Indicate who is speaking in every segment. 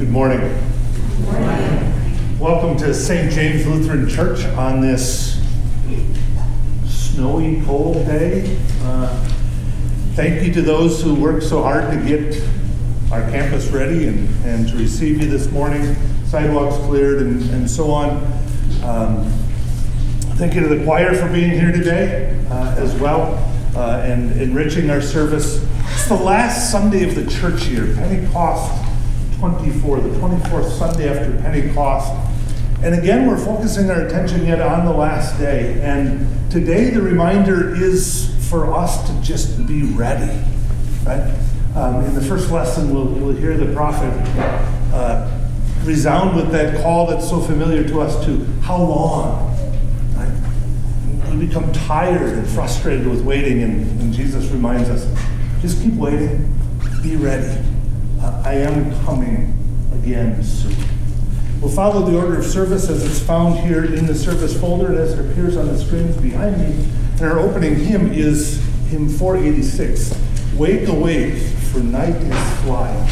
Speaker 1: Good morning. Welcome to St. James Lutheran Church on this snowy, cold day. Uh, thank you to those who worked so hard to get our campus ready and, and to receive you this morning. Sidewalks cleared and, and so on. Um, thank you to the choir for being here today uh, as well uh, and enriching our service. It's the last Sunday of the church year, Pentecost 24, the 24th Sunday after Pentecost. And again, we're focusing our attention yet on the last day. And today, the reminder is for us to just be ready, right? Um, in the first lesson, we'll, we'll hear the prophet uh, resound with that call that's so familiar to us to how long? Right? We become tired and frustrated with waiting, and, and Jesus reminds us just keep waiting, be ready. I am coming again soon. We'll follow the order of service as it's found here in the service folder and as it appears on the screens behind me. And our opening hymn is hymn 486 Wake, awake, for night is flying.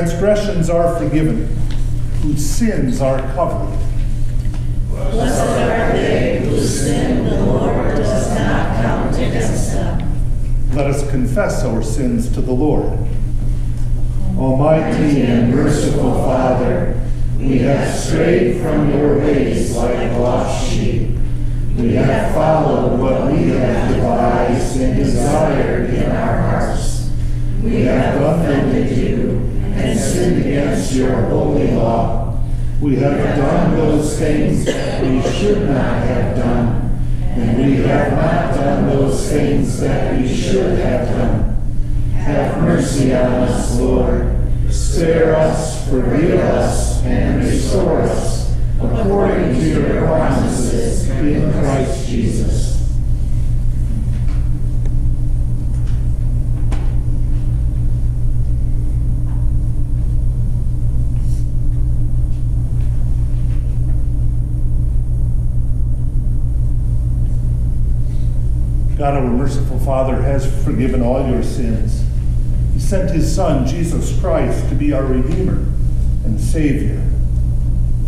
Speaker 1: Transgressions are forgiven, We have done those things that we should not have done, and we have not done those things that we should have done. Have mercy on us, Lord. Spare us, forgive us, and restore us, according to your promises in Christ Jesus. God, our merciful Father, has forgiven all your sins. He sent his Son, Jesus Christ, to be our Redeemer and Savior.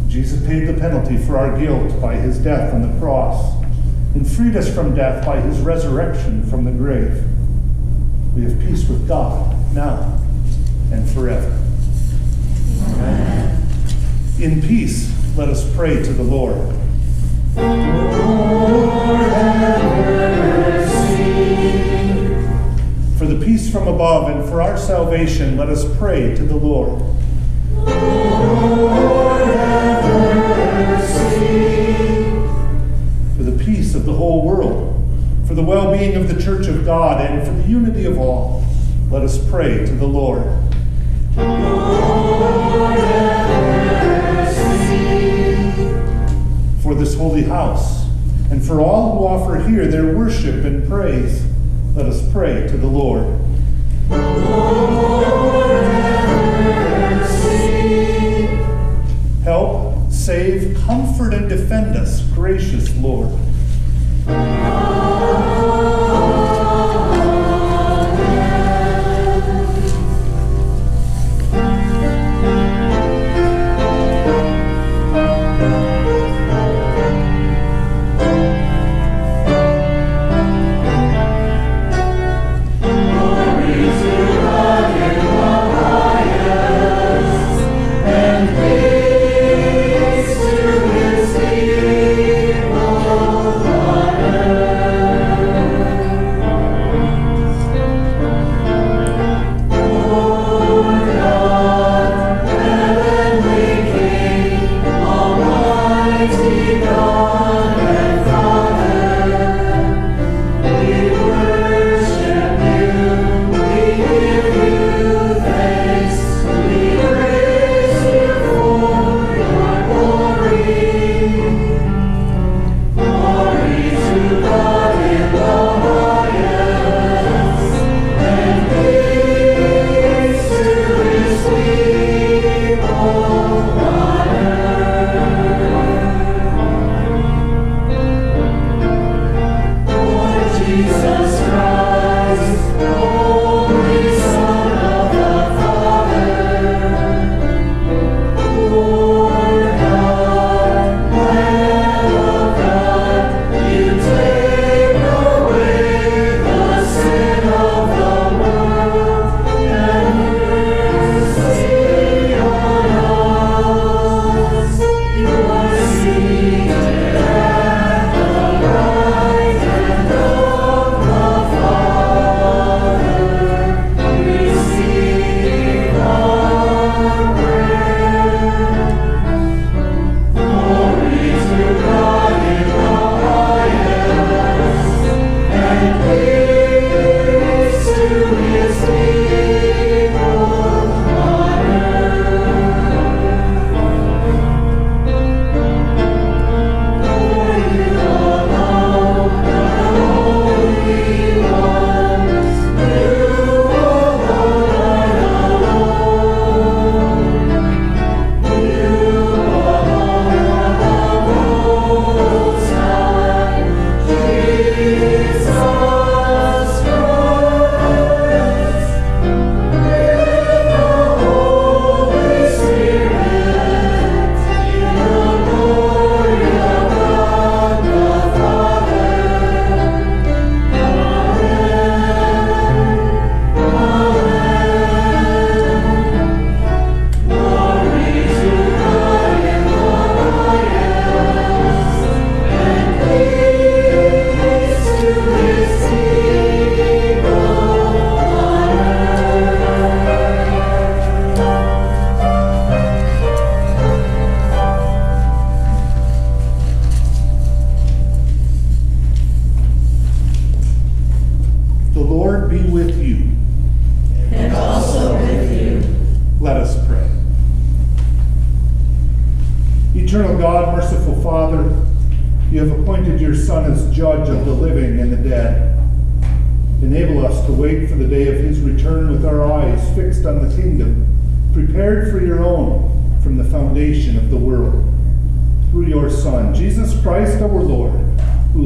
Speaker 1: Jesus paid the penalty for our guilt by his death on the cross and freed us from death by his resurrection from the grave. We have peace with God now and forever. Amen. In peace, let us pray to the Lord. Lord the peace from above and for our salvation, let us pray to the Lord.
Speaker 2: Lord
Speaker 1: for the peace of the whole world, for the well being of the Church of God, and for the unity of all, let us pray to the Lord.
Speaker 2: Lord
Speaker 1: for this holy house, and for all who offer here their worship and praise let us pray to the Lord. Help, save, comfort, and defend us, gracious Lord.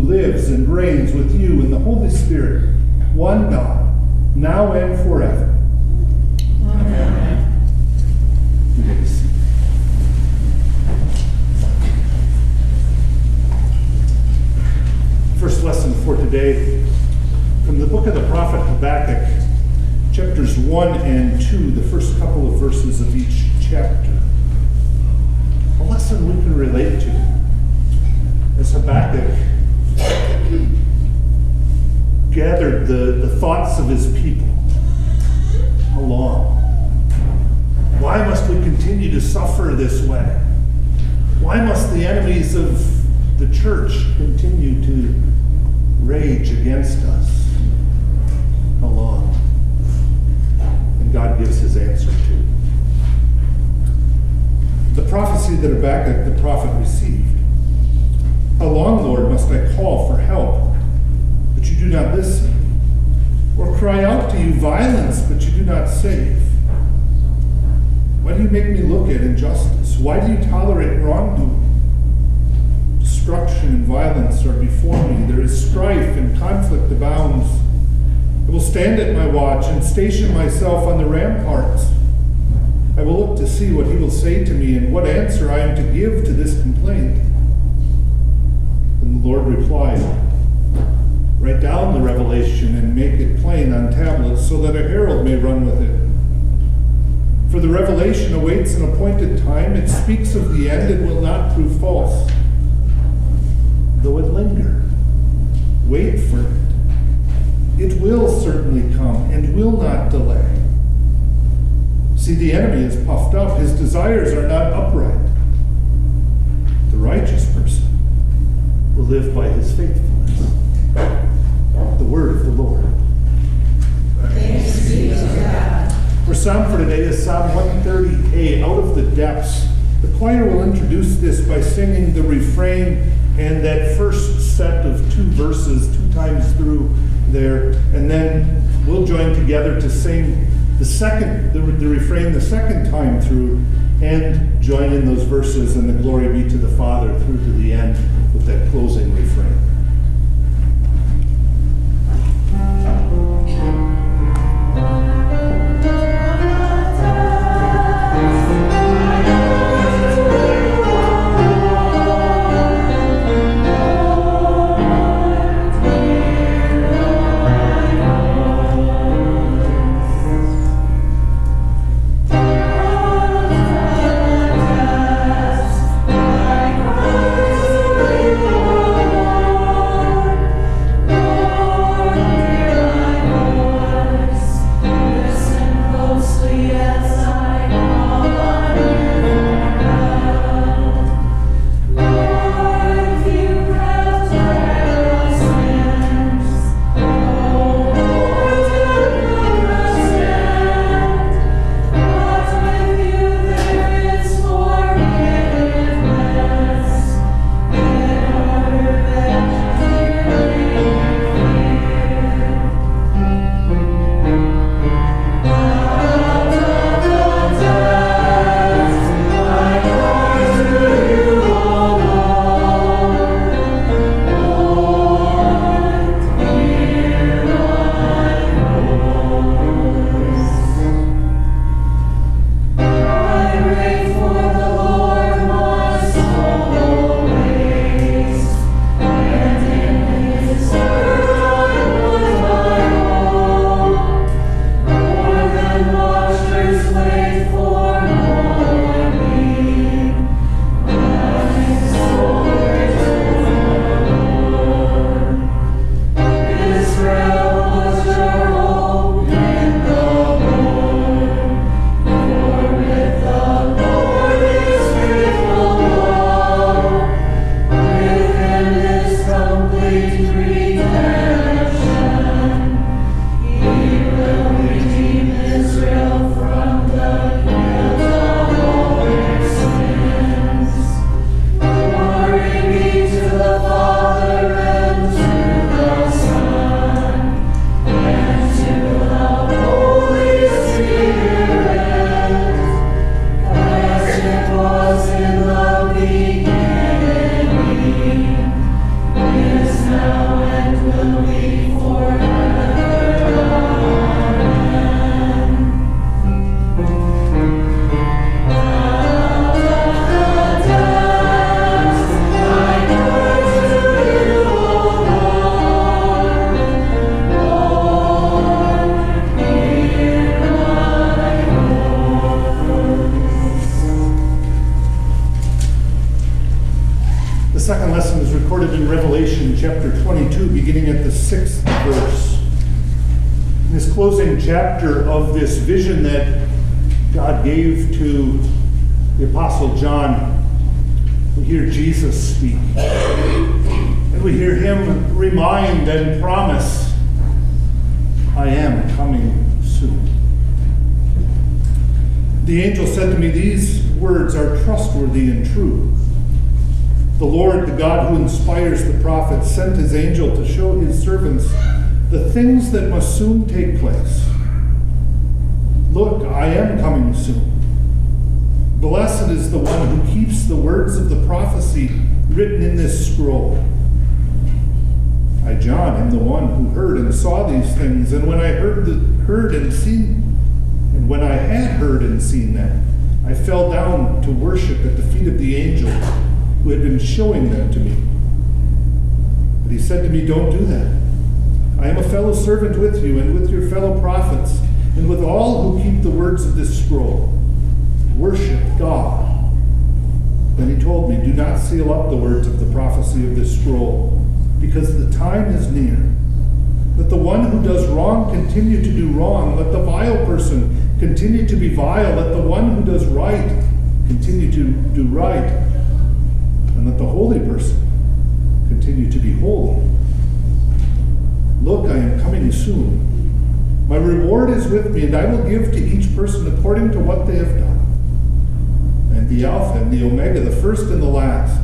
Speaker 1: Lives and reigns with you in the Holy Spirit, one God, now and forever.
Speaker 2: Amen.
Speaker 1: First lesson for today from the book of the prophet Habakkuk, chapters 1 and 2, the first couple of verses of each chapter. A lesson we can relate to as Habakkuk gathered the, the thoughts of his people. along. Why must we continue to suffer this way? Why must the enemies of the church continue to rage against us? along? And God gives his answer to. The prophecy that Habakkuk the prophet received. How long, Lord, must I call for help, you do not listen? Or cry out to you violence, but you do not save? Why do you make me look at injustice? Why do you tolerate wrongdoing? Destruction and violence are before me. There is strife and conflict abounds. I will stand at my watch and station myself on the ramparts. I will look to see what he will say to me and what answer I am to give to this complaint. Then the Lord replied, Write down the revelation and make it plain on tablets so that a herald may run with it. For the revelation awaits an appointed time. It speaks of the end and will not prove false. Though it linger, wait for it. It will certainly come and will not delay. See, the enemy is puffed up. His desires are not upright. Depths. The choir will introduce this by singing the refrain and that first set of two verses two times through there, and then we'll join together to sing the second, the, the refrain the second time through, and join in those verses and the glory be to the Father through to the end with that closing refrain. Promise, I am coming soon. The angel said to me, These words are trustworthy and true. The Lord, the God who inspires the prophets, sent his angel to show his servants the things that must soon take place. Look, I am coming soon. Blessed is the one who keeps the words of the prophecy written in this scroll. I, John, am the one who heard and saw these things, and when I heard, the, heard and seen, and when I had heard and seen them, I fell down to worship at the feet of the angel who had been showing them to me. But he said to me, Don't do that. I am a fellow servant with you and with your fellow prophets and with all who keep the words of this scroll. Worship God. Then he told me, Do not seal up the words of the prophecy of this scroll, because the time is near. Let the one who does wrong continue to do wrong. Let the vile person continue to be vile. Let the one who does right continue to do right. And let the holy person continue to be holy. Look, I am coming soon. My reward is with me, and I will give to each person according to what they have done. And the Alpha and the Omega, the first and the last,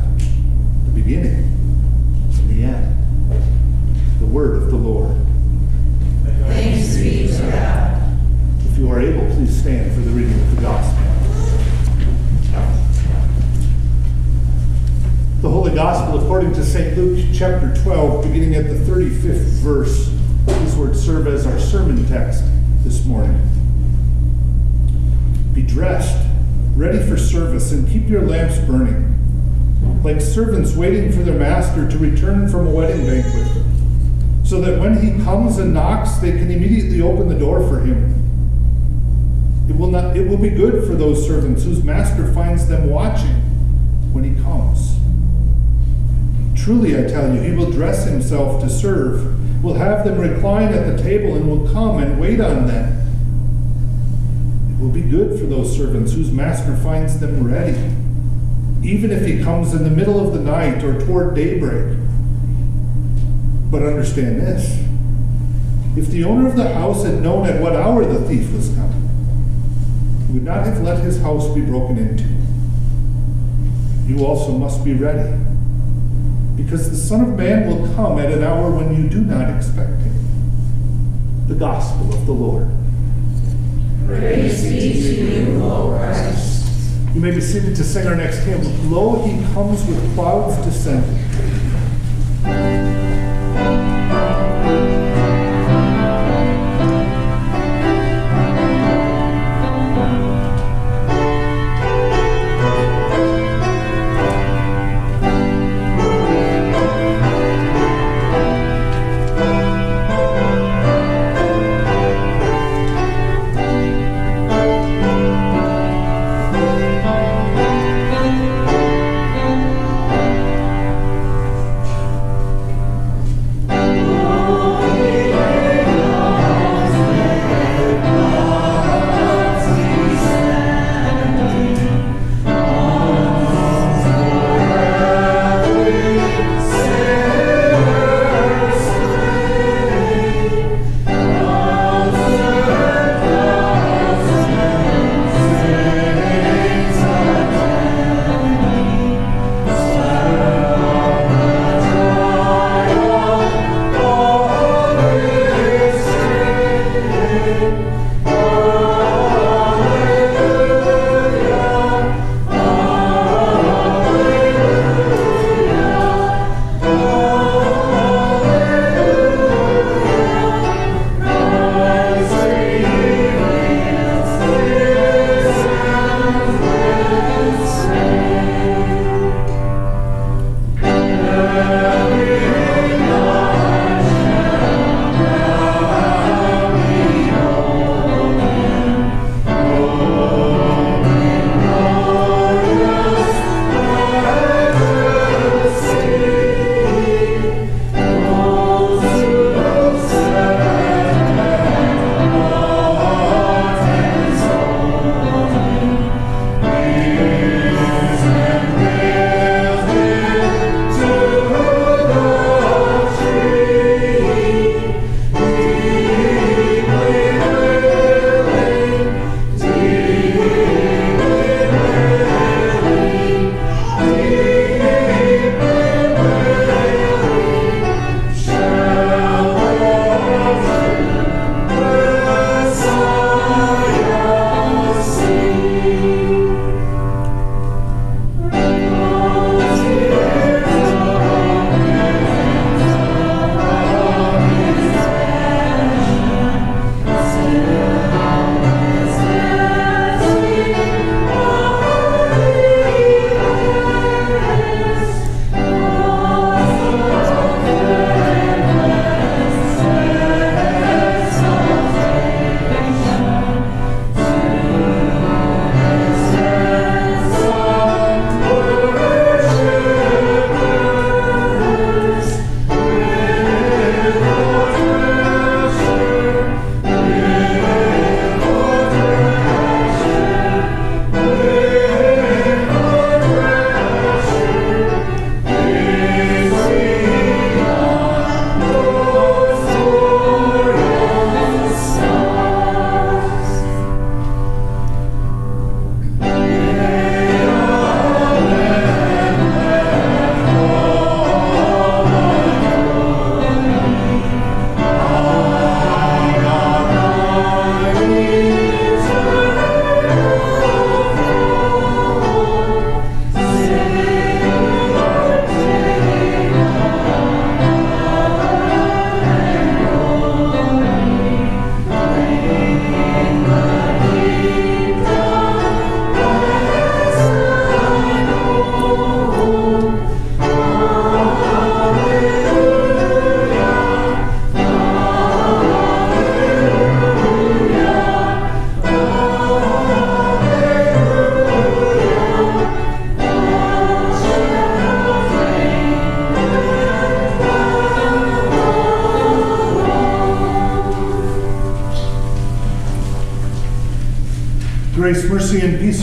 Speaker 1: the beginning and the end. Word of the Lord.
Speaker 2: Thanks be to God.
Speaker 1: If you are able, please stand for the reading of the gospel. The Holy Gospel according to St. Luke chapter 12, beginning at the 35th verse. These words serve as our sermon text this morning. Be dressed, ready for service, and keep your lamps burning, like servants waiting for their master to return from a wedding banquet, so that when he comes and knocks, they can immediately open the door for him. It will not it will be good for those servants whose master finds them watching when he comes. Truly I tell you, he will dress himself to serve, will have them recline at the table, and will come and wait on them. It will be good for those servants whose master finds them ready, even if he comes in the middle of the night or toward daybreak. But understand this if the owner of the house had known at what hour the thief was coming, he would not have let his house be broken into. You also must be ready, because the Son of Man will come at an hour when you do not expect him. The Gospel of the Lord.
Speaker 2: Praise be to you, O Christ.
Speaker 1: You may be seated to sing our next hymn. Lo, he comes with clouds descending.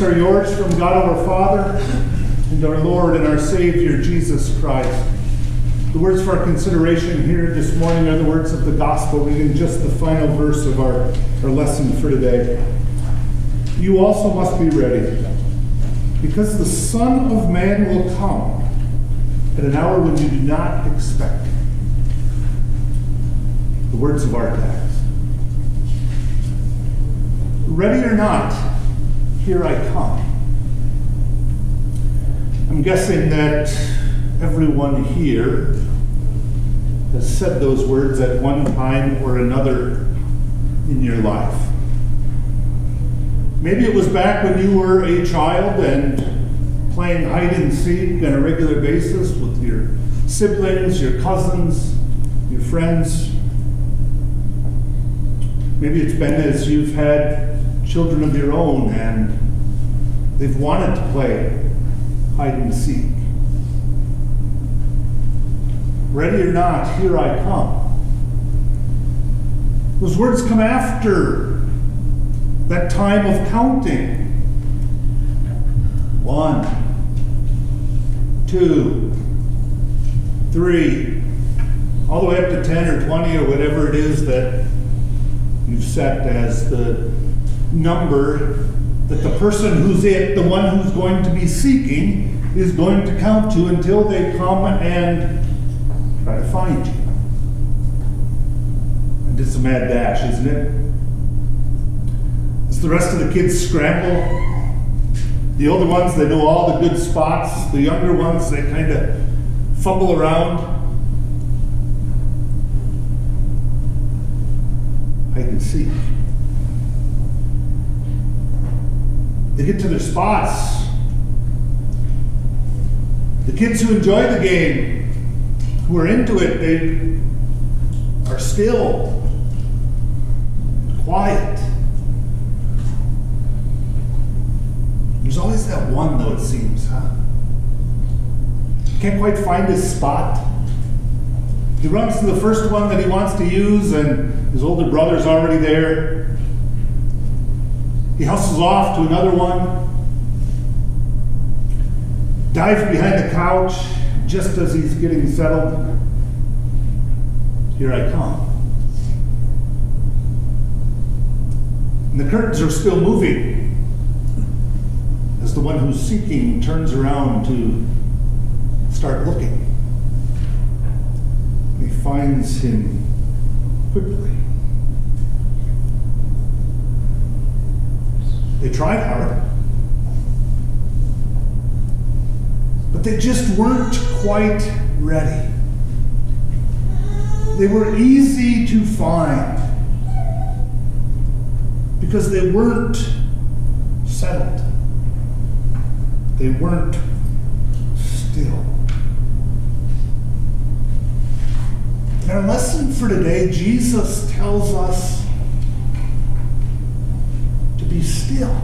Speaker 1: Are yours from God our Father and our Lord and our Savior, Jesus Christ. The words for our consideration here this morning are the words of the gospel, reading just the final verse of our, our lesson for today. You also must be ready, because the Son of Man will come at an hour when you do not expect. The words of our text. Ready or not, here I come. I'm guessing that everyone here has said those words at one time or another in your life. Maybe it was back when you were a child and playing hide and seek on a regular basis with your siblings, your cousins, your friends. Maybe it's been as you've had children of your own and they've wanted to play hide and seek. Ready or not, here I come. Those words come after that time of counting. One, two, three, all the way up to 10 or 20 or whatever it is that you've set as the number that the person who's it, the one who's going to be seeking, is going to count to until they come and try to find you. And it's a mad dash, isn't it? As the rest of the kids scramble, the older ones, they know all the good spots. The younger ones, they kind of fumble around. Hide and seek. They get to their spots. The kids who enjoy the game, who are into it, they are still, quiet. There's always that one, though, it seems, huh? Can't quite find his spot. He runs to the first one that he wants to use, and his older brother's already there. He hustles off to another one, dives behind the couch just as he's getting settled. Here I come. And the curtains are still moving as the one who's seeking turns around to start looking. And he finds him quickly. They tried hard. But they just weren't quite ready. They were easy to find because they weren't settled. They weren't still. In our lesson for today, Jesus tells us be still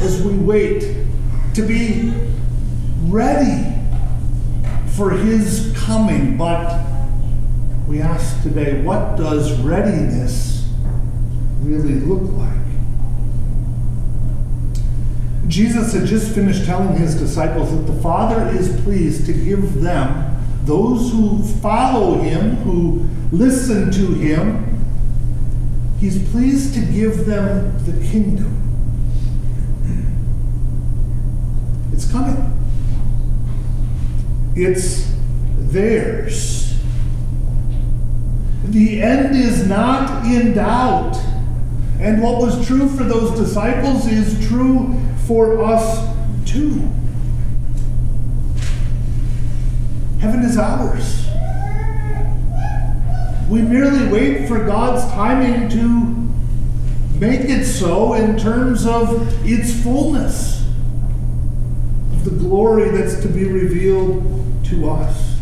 Speaker 1: as we wait to be ready for his coming. But we ask today, what does readiness really look like? Jesus had just finished telling his disciples that the Father is pleased to give them, those who follow him, who listen to him, He's pleased to give them the kingdom. It's coming. It's theirs. The end is not in doubt. And what was true for those disciples is true for us too. Heaven is ours. We merely wait for God's timing to make it so in terms of its fullness, of the glory that's to be revealed to us.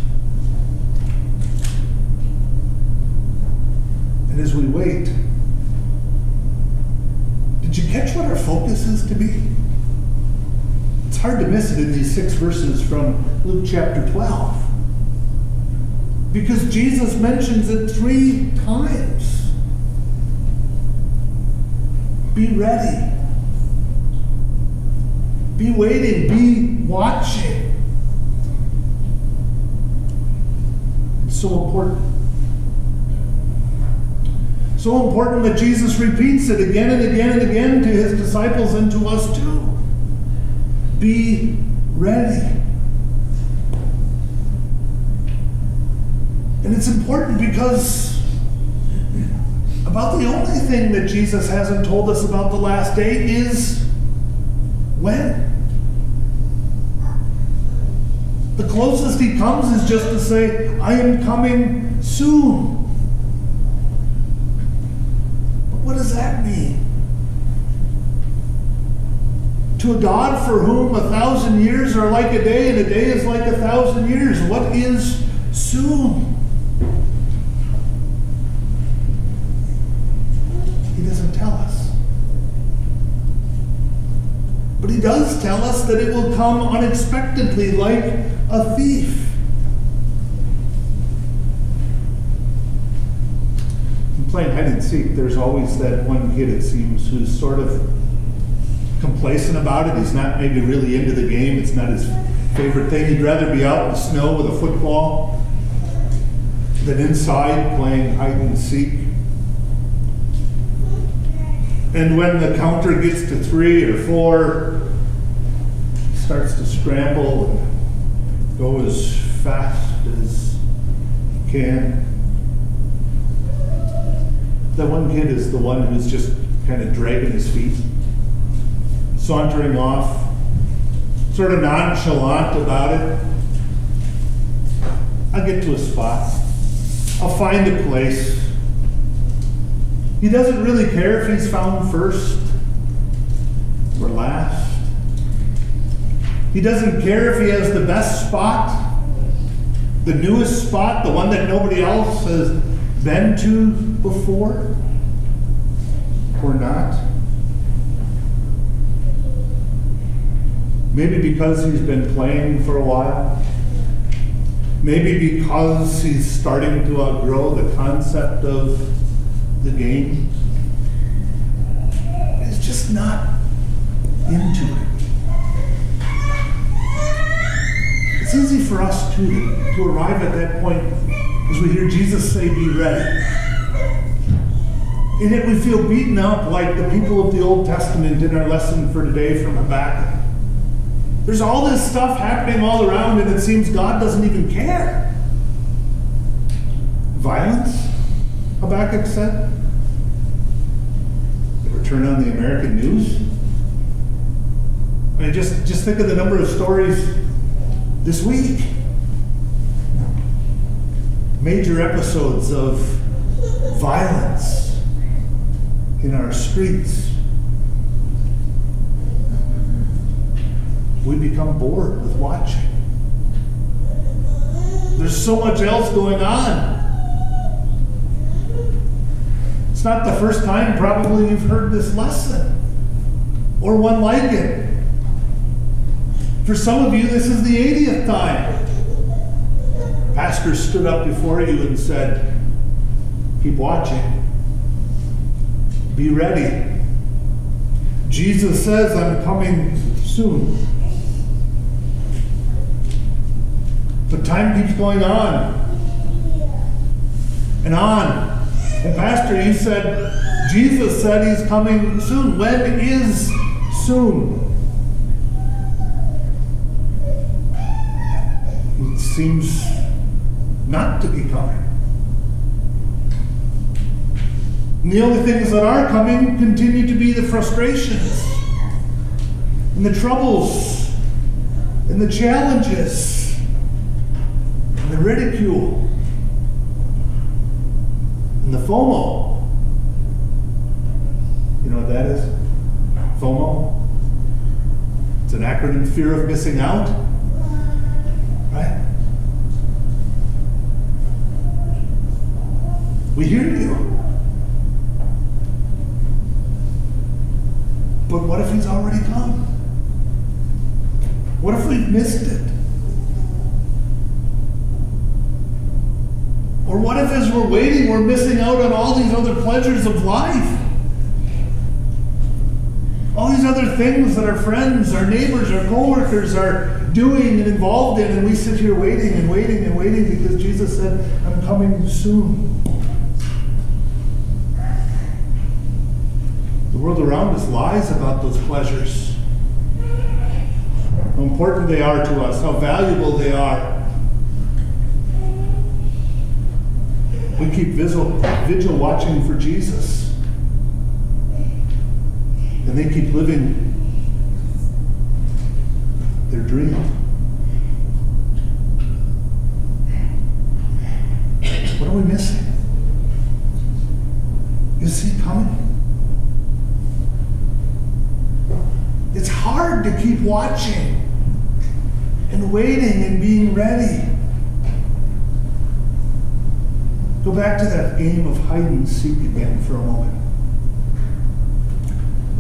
Speaker 1: And as we wait, did you catch what our focus is to be? It's hard to miss it in these six verses from Luke chapter 12 because Jesus mentions it three times. Be ready. Be waiting. Be watching. It's so important. So important that Jesus repeats it again and again and again to his disciples and to us too. Be ready. And it's important because about the only thing that Jesus hasn't told us about the last day is when. The closest he comes is just to say, I am coming soon. But what does that mean? To a God for whom a thousand years are like a day, and a day is like a thousand years, what is soon? He doesn't tell us. But he does tell us that it will come unexpectedly like a thief. In playing hide and seek, there's always that one kid, it seems, who's sort of complacent about it. He's not maybe really into the game. It's not his favorite thing. He'd rather be out in the snow with a football than inside playing hide and seek. And when the counter gets to three or four, starts to scramble and go as fast as he can. The one kid is the one who's just kind of dragging his feet, sauntering off, sort of nonchalant about it. I'll get to a spot. I'll find a place. He doesn't really care if he's found first or last. He doesn't care if he has the best spot, the newest spot, the one that nobody else has been to before or not. Maybe because he's been playing for a while. Maybe because he's starting to outgrow the concept of the game. He's just not into it. It's easy for us to, to arrive at that point as we hear Jesus say, Be ready. And yet we feel beaten up like the people of the Old Testament in our lesson for today from Habakkuk. There's all this stuff happening all around, and it seems God doesn't even care. Violence, Habakkuk said. Ever turn on the American news? I mean, just, just think of the number of stories this week. Major episodes of violence in our streets. We become bored with watching. There's so much else going on. It's not the first time, probably, you've heard this lesson or one like it. For some of you, this is the 80th time. Pastor stood up before you and said, Keep watching. Be ready. Jesus says, I'm coming soon. But time keeps going on and on. And Pastor, you said, Jesus said he's coming soon. When is soon? It seems not to be coming. And the only things that are coming continue to be the frustrations and the troubles and the challenges and the ridicule and the FOMO. You know what that is? FOMO? It's an acronym fear of missing out. We hear you. But what if he's already come? What if we've missed it? Or what if, as we're waiting, we're missing out on all these other pleasures of life? all these other things that our friends, our neighbors, our coworkers are doing and involved in, and we sit here waiting and waiting and waiting because Jesus said, I'm coming soon. World around us lies about those pleasures. How important they are to us, how valuable they are. We keep vigil, vigil watching for Jesus. And they keep living their dream. What are we missing? Is he coming? It's hard to keep watching and waiting and being ready. Go back to that game of hide and seek again for a moment.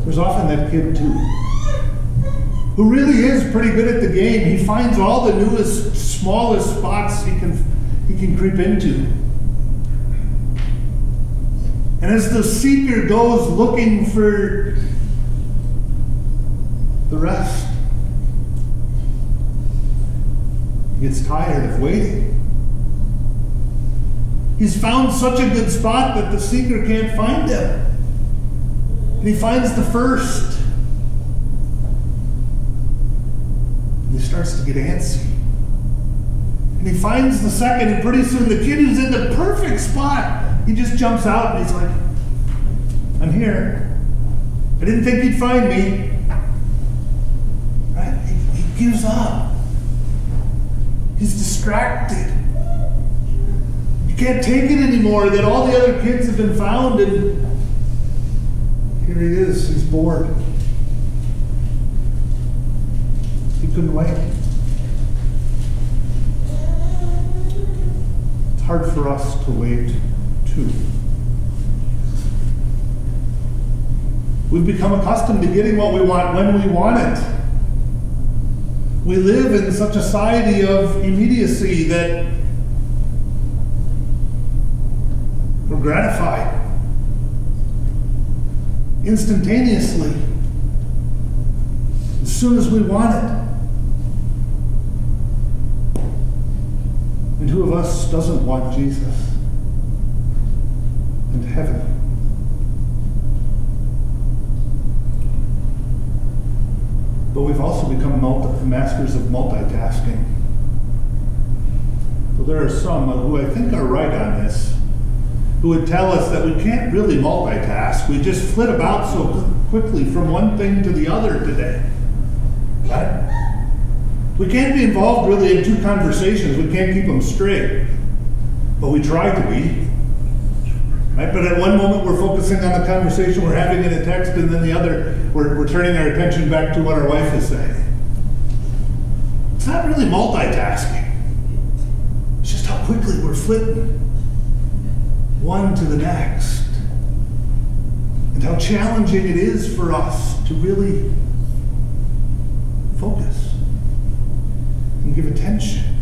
Speaker 1: There's often that kid too, who really is pretty good at the game. He finds all the newest, smallest spots he can he can creep into. And as the seeker goes looking for the rest, he gets tired of waiting. He's found such a good spot that the seeker can't find him. And he finds the first. And he starts to get antsy. And he finds the second, and pretty soon the kid who's in the perfect spot, he just jumps out and he's like, I'm here. I didn't think you'd find me. Gives up. He's distracted. He can't take it anymore that all the other kids have been found and here he is, he's bored. He couldn't wait. It's hard for us to wait too. We've become accustomed to getting what we want when we want it. We live in such a society of immediacy that we're gratified instantaneously as soon as we want it. And who of us doesn't want Jesus and heaven? But we've also become masters of multitasking. So there are some who I think are right on this, who would tell us that we can't really multitask. We just flit about so quickly from one thing to the other today. Right? We can't be involved really in two conversations. We can't keep them straight. But we try to be. Right? But at one moment we're focusing on the conversation we're having in a text, and then the other we're, we're turning our attention back to what our wife is saying. It's not really multitasking. It's just how quickly we're flitting one to the next. And how challenging it is for us to really focus and give attention.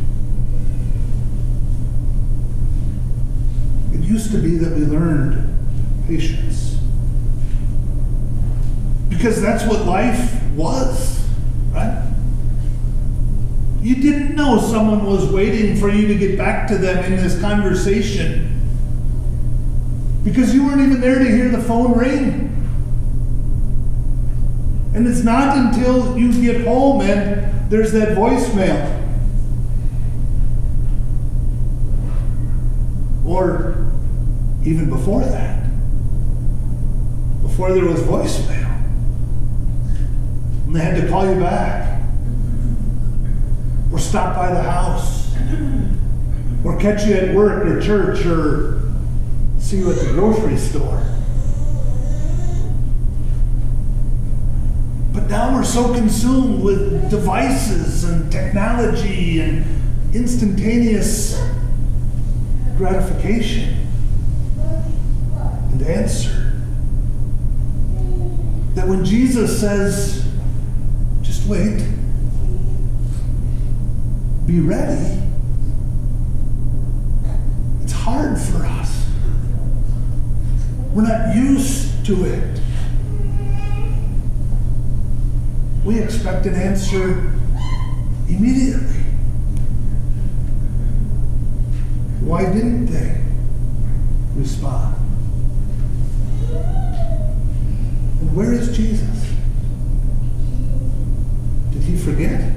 Speaker 1: Used to be that we learned patience. Because that's what life was, right? You didn't know someone was waiting for you to get back to them in this conversation because you weren't even there to hear the phone ring. And it's not until you get home and there's that voicemail. Or even before that, before there was voicemail, and they had to call you back, or stop by the house, or catch you at work or church or see you at the grocery store. But now we're so consumed with devices and technology and instantaneous gratification answer that when Jesus says, just wait, be ready, it's hard for us. We're not used to it. we expect an answer immediately. Why didn't they respond? And where is Jesus? Did he forget?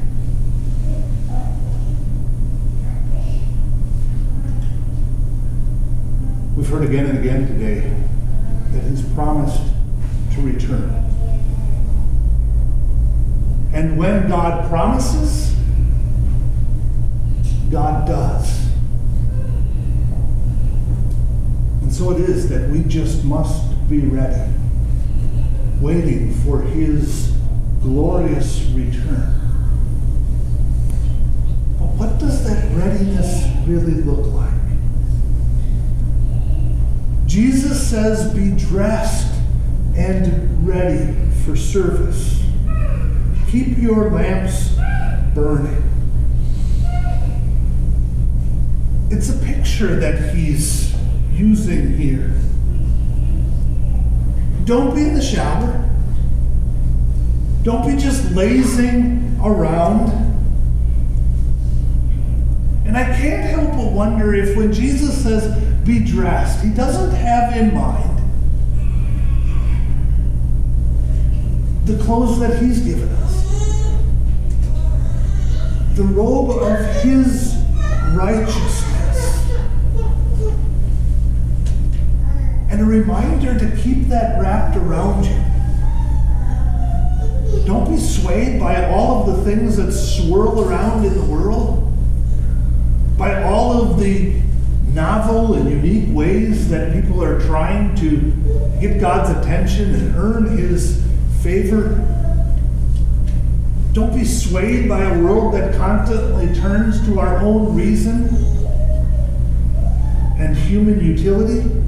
Speaker 1: We've heard again and again today that he's promised to return. And when God promises, God does. And so it is that we just must be ready, waiting for his glorious return. But what does that readiness really look like? Jesus says, Be dressed and ready for service. Keep your lamps burning. It's a picture that he's using here. Don't be in the shower. Don't be just lazing around. And I can't help but wonder if when Jesus says, be dressed, he doesn't have in mind the clothes that he's given us, the robe of his righteousness, a reminder to keep that wrapped around you. Don't be swayed by all of the things that swirl around in the world, by all of the novel and unique ways that people are trying to get God's attention and earn his favor. Don't be swayed by a world that constantly turns to our own reason and human utility.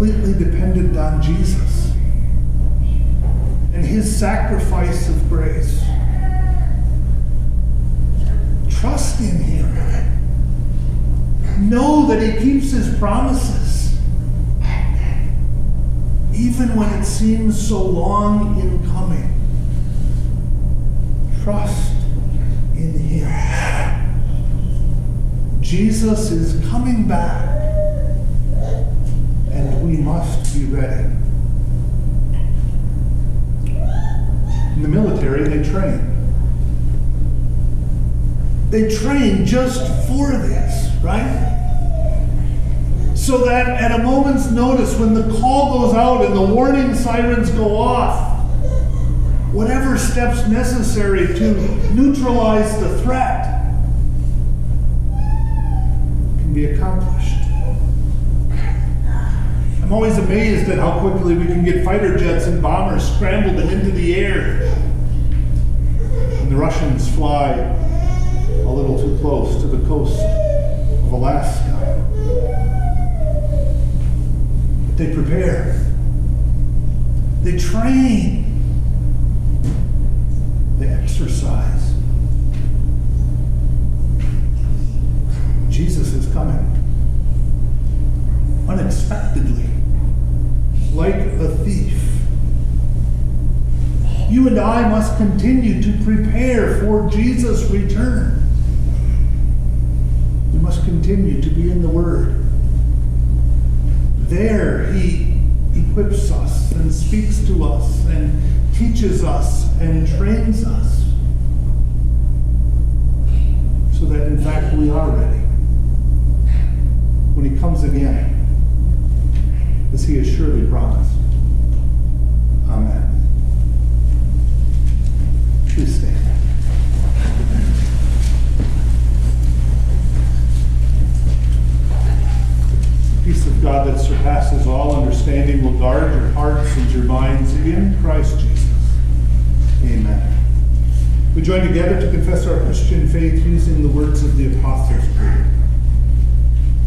Speaker 1: Completely dependent on Jesus and his sacrifice of grace. Trust in him. Know that he keeps his promises. Even when it seems so long in coming. Trust in him. Jesus is coming back, we must be ready. In the military, they train. They train just for this, right? So that at a moment's notice, when the call goes out and the warning sirens go off, whatever steps necessary to neutralize the threat can be accomplished. I'm always amazed at how quickly we can get fighter jets and bombers scrambled and into the air. And the Russians fly a little too close to the coast of Alaska. But they prepare. They train. They exercise. Jesus is coming unexpectedly, like a thief. You and I must continue to prepare for Jesus' return. We must continue to be in the Word. There, He equips us and speaks to us and teaches us and trains us so that, in fact, we are ready when He comes again as he has surely promised. Amen. Please stand. Peace of God that surpasses all understanding will guard your hearts and your minds in Christ Jesus. Amen. We join together to confess our Christian faith using the words of the Apostles' Creed.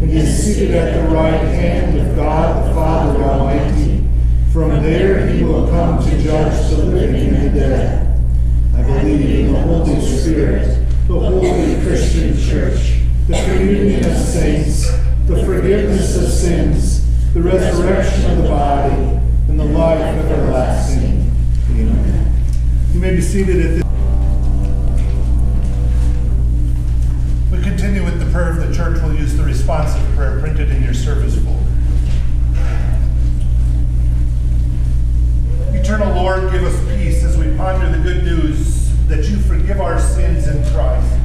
Speaker 3: and is seated at the right hand of God the Father Almighty. From there he will come to judge the living and the dead. I believe in the Holy Spirit, the holy Christian church, the communion of saints, the forgiveness of sins, the resurrection of the body, and the life everlasting. Amen.
Speaker 1: You may be seated at this. Prayer of the church. We'll use the responsive prayer printed in your service folder. Eternal Lord, give us peace as we ponder the good news that you forgive our sins in Christ.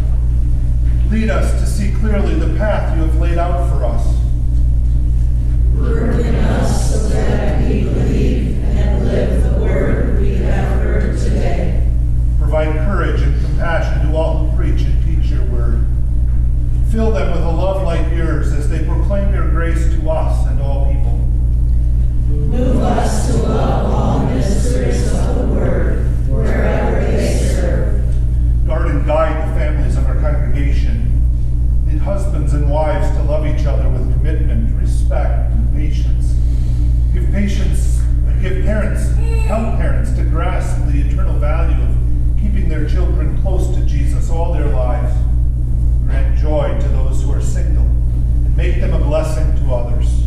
Speaker 1: Lead us to see clearly the path you have laid out for us.
Speaker 2: Work in us so that we believe and live the word we have heard today.
Speaker 1: Provide courage and compassion to all who preach and teach your word. Fill them with a love like yours as they proclaim your grace to us and all people.
Speaker 2: Move us to love all ministers of the word wherever they serve.
Speaker 1: Guard and guide the families of our congregation. Lead husbands and wives to love each other with commitment, respect, and patience. Give patience, give parents, help parents to grasp the eternal value of keeping their children close to Jesus all their lives. Grant joy to those who are single and make them a blessing to others.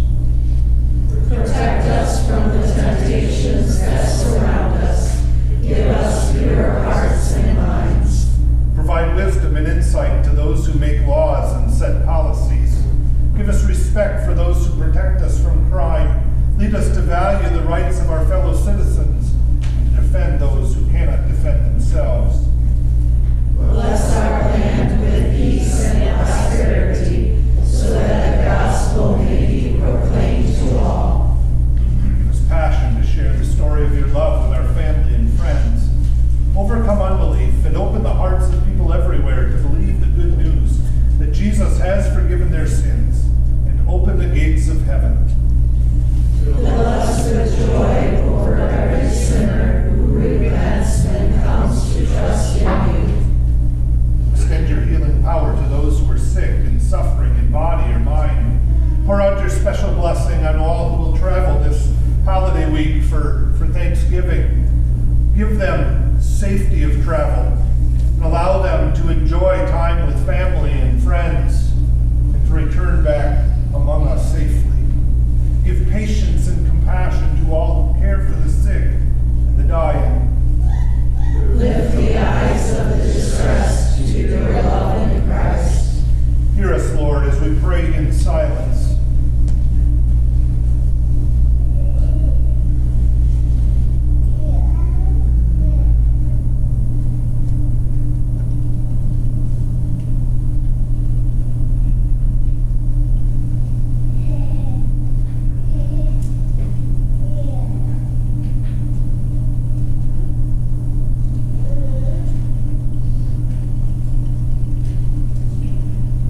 Speaker 2: Protect us from the temptations that surround us. Give us pure hearts and minds.
Speaker 1: Provide wisdom and insight to those who make laws and set policies. Give us respect for those who protect us from crime. Lead us to value the rights of our fellow citizens and defend those who cannot defend themselves.
Speaker 2: Bless our land with peace and prosperity, so that the gospel may be proclaimed to all.
Speaker 1: Give passion to share the story of your love with our family and friends. Overcome unbelief and open the hearts of people everywhere to believe the good news that Jesus has forgiven their sins and opened the gates of heaven.
Speaker 2: Fill joy
Speaker 1: suffering in body or mind. Pour out your special blessing on all who will travel this holiday week for, for Thanksgiving. Give them safety of travel and allow them to enjoy time with family and friends and to return back among us safely. Give patience and compassion to all who care for the sick and the dying.
Speaker 2: Lift the eyes of the distressed to your love.
Speaker 1: Hear us, Lord, as we pray in silence.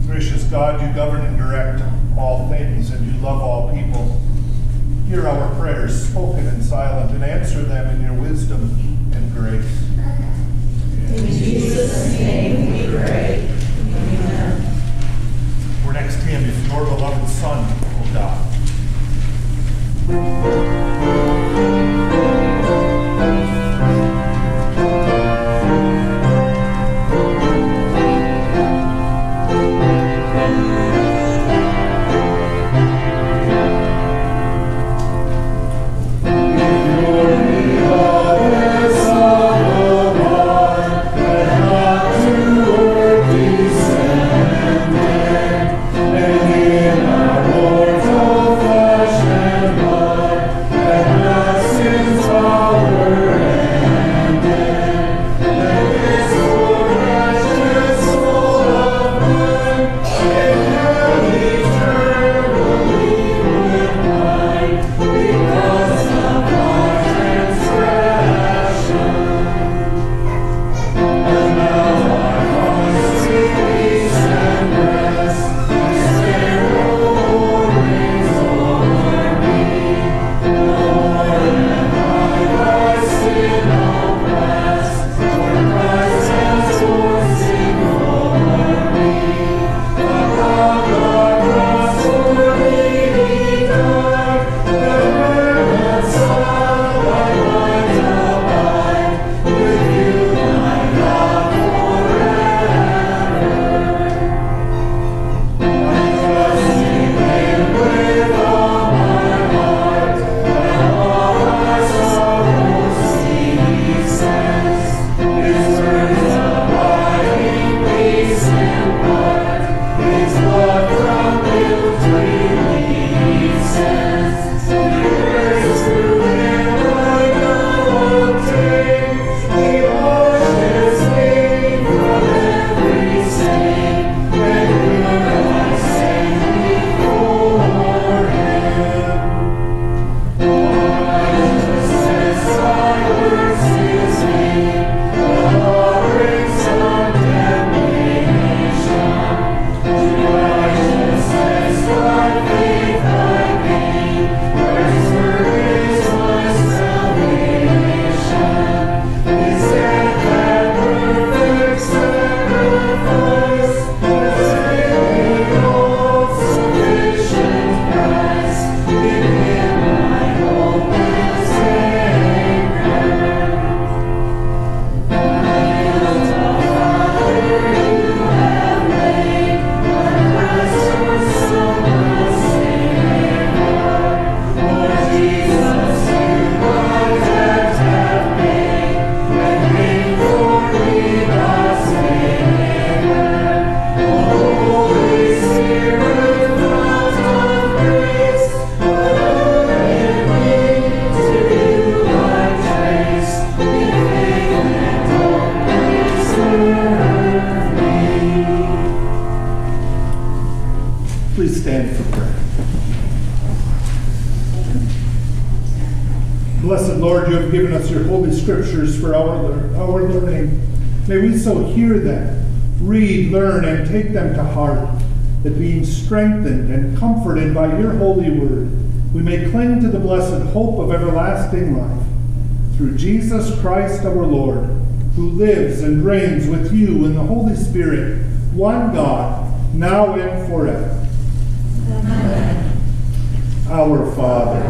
Speaker 1: Gracious God, you govern and direct all things, and you love all people. Hear our prayers, spoken and silent, and answer them in your wisdom and grace.
Speaker 2: In Jesus' name
Speaker 1: Blessed Lord, you have given us your holy scriptures for our, our learning. May we so hear them, read, learn, and take them to heart, that being strengthened and comforted by your holy word, we may cling to the blessed hope of everlasting life. Through Jesus Christ our Lord, who lives and reigns with you in the Holy Spirit, one God, now and forever.
Speaker 4: Amen.
Speaker 1: Our Father,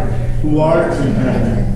Speaker 1: who art in heaven,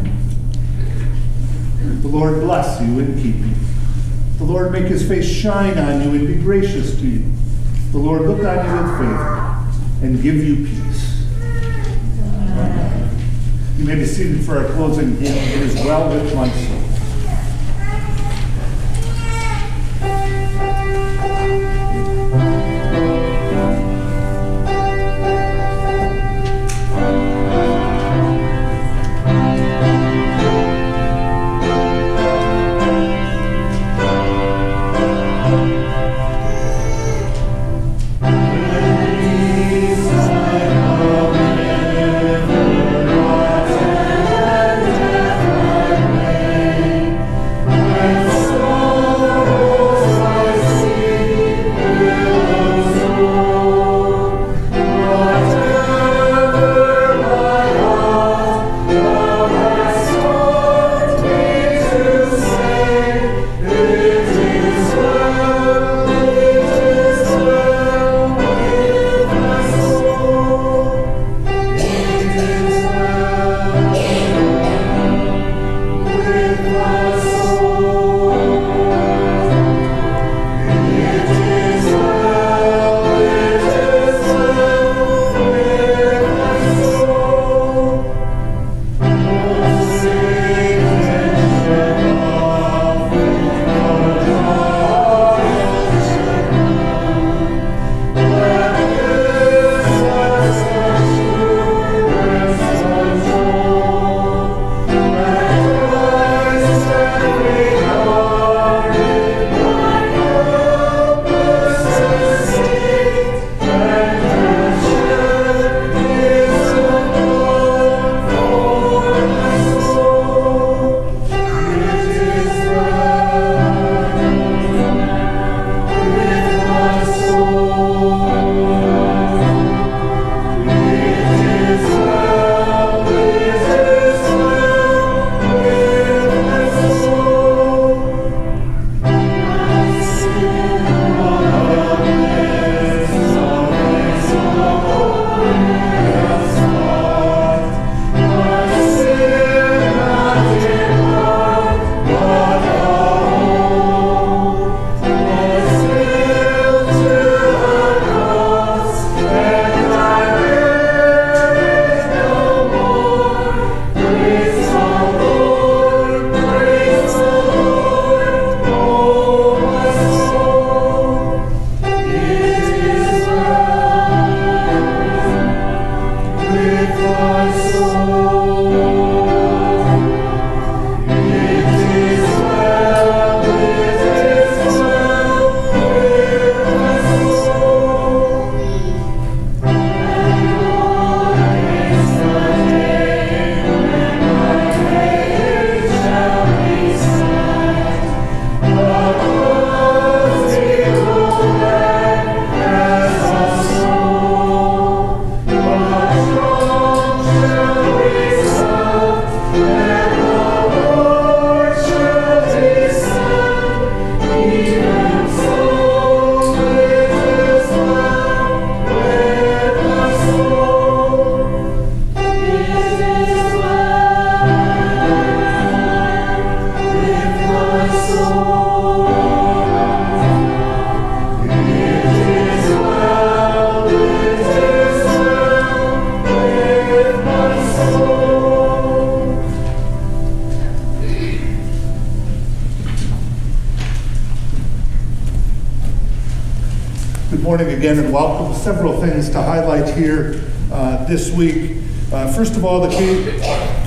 Speaker 5: The Lord bless you and keep you. The Lord make his face shine on you and be gracious to you. The Lord look on you with favor and give you peace. You may be seated for our closing hymn. It is well with my soul.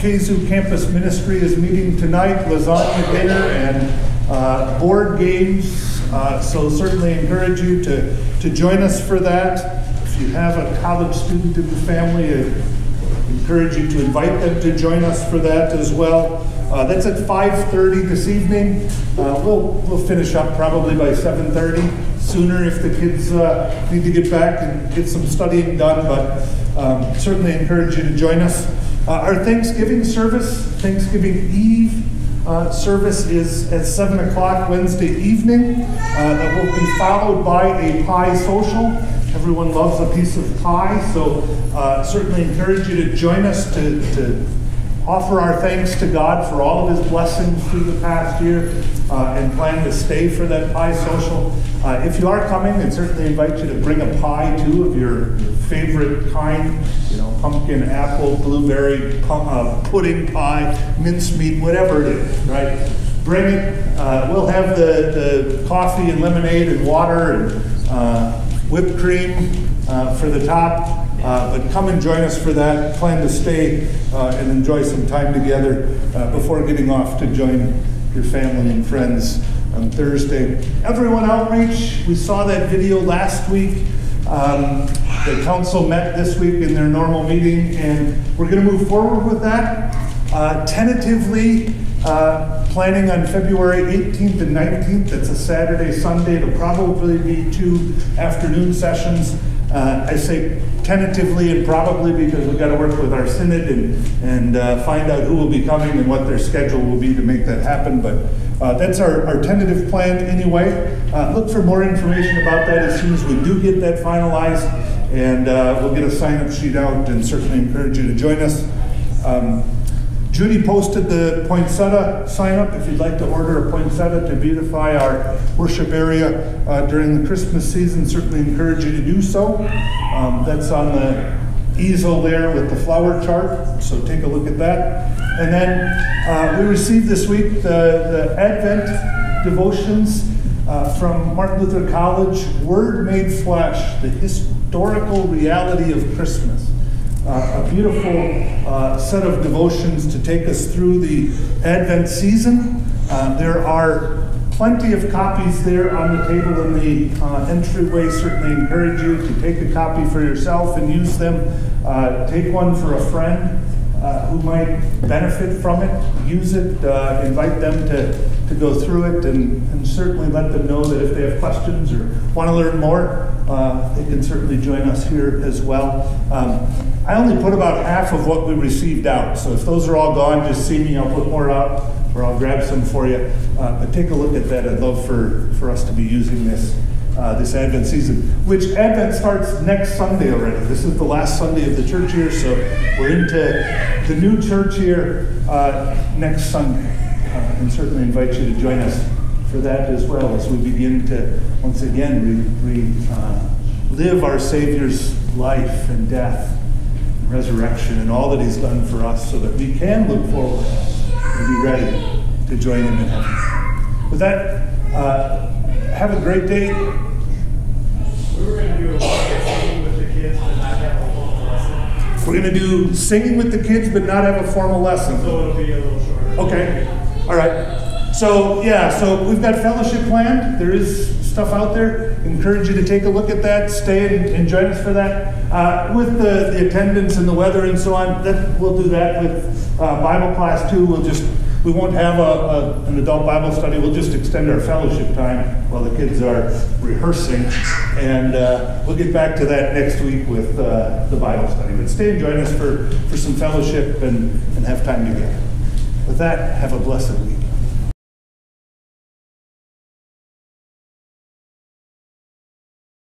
Speaker 1: KZU Campus Ministry is meeting tonight, lasagna dinner and uh, board games. Uh, So certainly encourage you to, to join us for that. If you have a college student in the family, I encourage you to invite them to join us for that as well. Uh, That's at 5:30 this evening. Uh, We'll, we'll finish up probably by 7:30, sooner if the kids uh, need to get back and get some studying done, but um, certainly encourage you to join us. Uh, Our Thanksgiving service, Thanksgiving Eve uh, service is at 7 o'clock Wednesday evening. Uh, That will be followed by a pie social. Everyone loves a piece of pie, so uh, certainly encourage you to join us to, to offer our thanks to God for all of his blessings through the past year uh, and plan to stay for that pie social. Uh, if you are coming, I'd certainly invite you to bring a pie too of your favorite kind, you know, pumpkin, apple, blueberry, pum- uh, pudding pie, mincemeat, whatever it is, right? Bring it. Uh, we'll have the, the coffee and lemonade and water and uh, whipped cream uh, for the top. Uh, But come and join us for that. Plan to stay and enjoy some time together before getting off to join your family and friends on Thursday. Everyone outreach, we saw that video last week. Um, The council met this week in their normal meeting, and we're going to move forward with that. Uh, Tentatively, uh, planning on February 18th and 19th, that's a Saturday, Sunday, it'll probably be two afternoon sessions. Uh, I say tentatively and probably because we've got to work with our synod and, and uh, find out who will be coming and what their schedule will be to make that happen. But uh, that's our, our tentative plan anyway. Uh, Look for more information about that as soon as we do get that finalized. And uh, we'll get a sign-up sheet out and certainly encourage you to join us. Um, Judy posted the poinsettia sign up if you'd like to order a poinsettia to beautify our worship area uh, during the Christmas season. Certainly encourage you to do so. Um, that's on the easel there with the flower chart, so take a look at that. And then uh, we received this week the, the Advent devotions uh, from Martin Luther College Word Made Flesh, the historical reality of Christmas uh, a beautiful uh, set of devotions to take us through the Advent season. Uh, there are plenty of copies there on the table in the uh, entryway. Certainly encourage you to take a copy for yourself and use them. Uh, take one for a friend uh, who might benefit from it. Use it. Uh, invite them to, to go through it and, and certainly let them know that if they have questions or want to learn more, uh, they can certainly join us here as well. Um, I only put about half of what we received out, so if those are all gone, just see me. I'll put more out or I'll grab some for you. Uh, but take a look at that. I'd love for, for us to be using this uh, this Advent season, which Advent starts next Sunday already. This is the last Sunday of the church year, so we're into the new church year uh, next Sunday. Uh, and certainly invite you to join us for that as well as we begin to once again re, re, uh, live our Savior's life and death, and resurrection, and all that He's done for us so that we can look forward and be ready to join Him in heaven. With that, uh, have a great day.
Speaker 3: We were going to do a singing with the kids, but not have a formal lesson.
Speaker 1: We're going to do singing with the kids, but not have a formal lesson.
Speaker 3: So it'll be a little shorter.
Speaker 1: Okay, all right. So, yeah, so we've got fellowship planned. There is stuff out there. Encourage you to take a look at that, stay and, and join us for that. Uh, with the, the attendance and the weather and so on, that, we'll do that with uh, Bible class too. We'll just, we won't have a, a, an adult Bible study. We'll just extend our fellowship time while the kids are rehearsing. And uh, we'll get back to that next week with uh, the Bible study. But stay and join us for, for some fellowship and, and have time together. With that, have a blessed week.